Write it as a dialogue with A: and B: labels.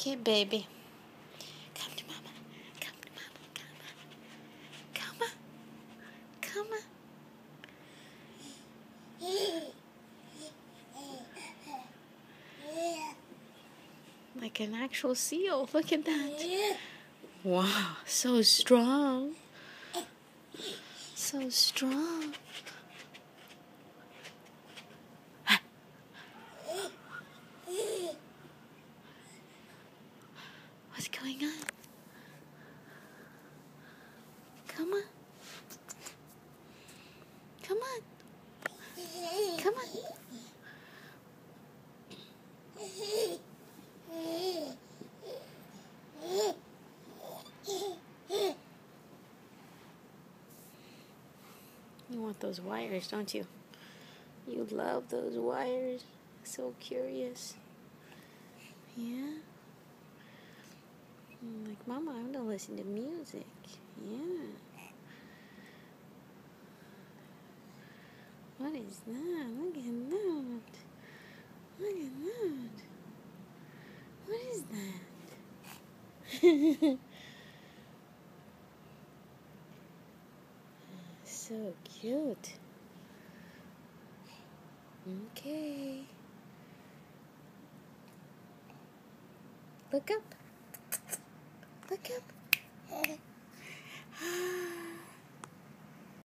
A: Okay, baby. Come to mama. Come to mama. Come on. Come on. Come on. Like an actual seal. Look at that. Wow, so strong. So strong. What's going on? Come on. Come on. Come on. You want those wires, don't you? You love those wires. So curious. Yeah? I'm like, Mama, I want to listen to music. Yeah. What is that? Look at that. Look at that. What is that? so cute. Okay. Look up. Look up.